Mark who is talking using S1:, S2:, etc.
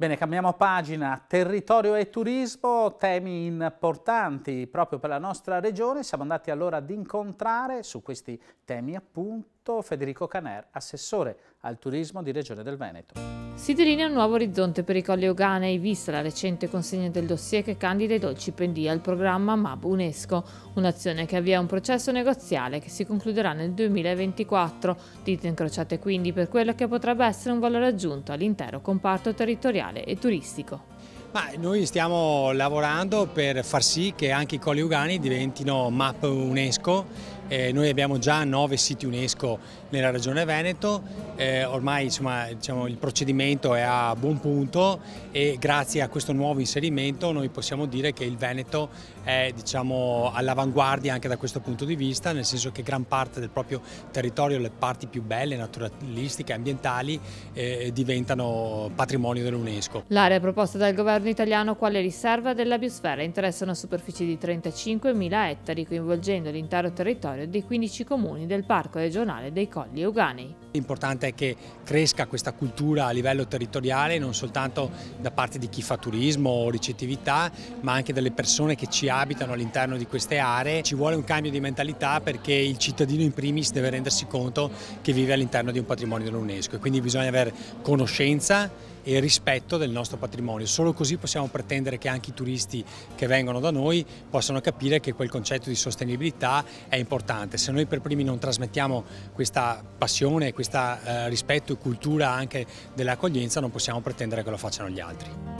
S1: Bene, cambiamo pagina, territorio e turismo, temi importanti proprio per la nostra regione. Siamo andati allora ad incontrare su questi temi appunto Federico Caner, assessore al turismo di Regione del Veneto.
S2: Si delinea un nuovo orizzonte per i Colli Euganei, vista la recente consegna del dossier che candida i dolci pendia al programma MAB UNESCO, un'azione che avvia un processo negoziale che si concluderà nel 2024. Dite incrociate quindi per quello che potrebbe essere un valore aggiunto all'intero comparto territoriale e turistico.
S3: Ma noi stiamo lavorando per far sì che anche i Colli Ugani diventino MAP UNESCO. Eh, noi abbiamo già nove siti UNESCO nella regione Veneto, eh, ormai insomma, diciamo, il procedimento è a buon punto e grazie a questo nuovo inserimento noi possiamo dire che il Veneto è diciamo, all'avanguardia anche da questo punto di vista, nel senso che gran parte del proprio territorio, le parti più belle, naturalistiche, ambientali, eh, diventano patrimonio dell'UNESCO.
S2: L'area proposta dal governo italiano quale riserva della biosfera interessa una superficie di 35.000 ettari coinvolgendo l'intero territorio dei 15 comuni del Parco regionale dei Colli Euganei.
S3: L'importante è che cresca questa cultura a livello territoriale non soltanto da parte di chi fa turismo o ricettività ma anche delle persone che ci abitano all'interno di queste aree. Ci vuole un cambio di mentalità perché il cittadino in primis deve rendersi conto che vive all'interno di un patrimonio dell'UNESCO e quindi bisogna avere conoscenza e rispetto del nostro patrimonio. Solo così possiamo pretendere che anche i turisti che vengono da noi possano capire che quel concetto di sostenibilità è importante. Se noi per primi non trasmettiamo questa passione, questo eh, rispetto e cultura anche dell'accoglienza non possiamo pretendere che lo facciano gli altri.